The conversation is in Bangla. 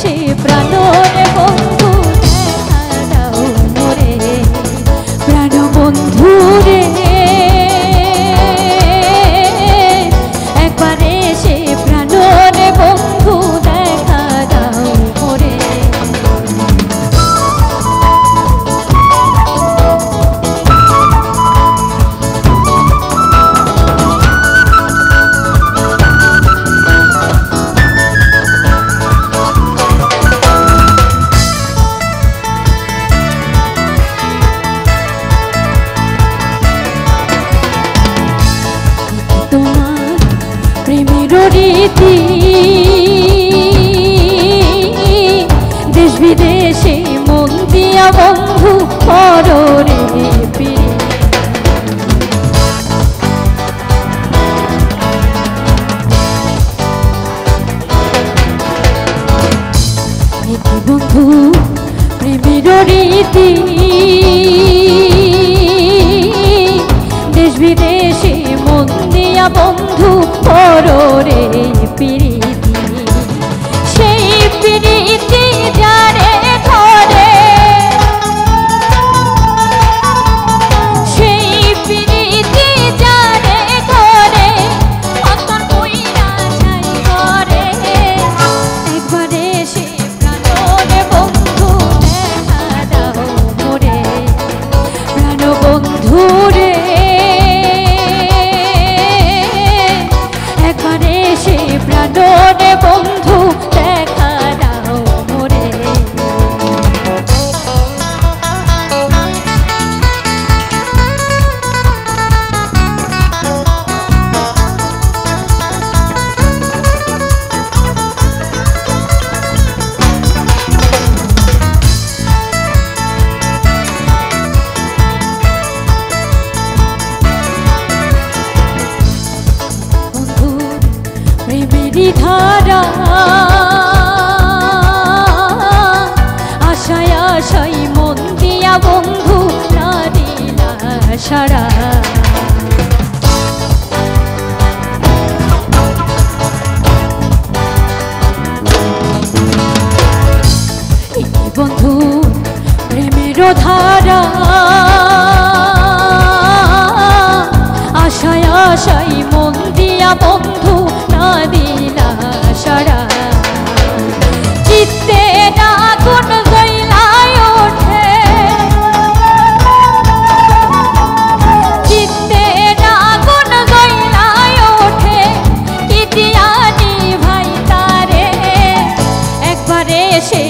și prea nu ne pot প্রেমের রীতি। দেশ বিদেশে মন দিয়া বন্ধু পরে বন্ধু প্রেমের রীতি। বন্ধু পরে প্রীতি ধারা আশায় আশাই মন দিয়া বন্ধু না সারা। বন্ধু, প্রেমের ধারা। আশায় আশাই মন দিয়া বন্ধু